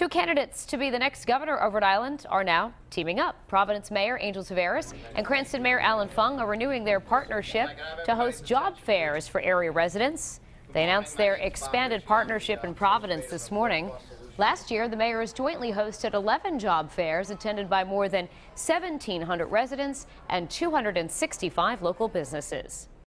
Two candidates to be the next governor of Rhode Island are now teaming up. Providence Mayor Angel Taveras and Cranston Mayor Allan Fung are renewing their partnership to host job fairs for area residents. They announced their expanded partnership in Providence this morning. Last year, the mayors jointly hosted 11 job fairs attended by more than 1,700 residents and 265 local businesses.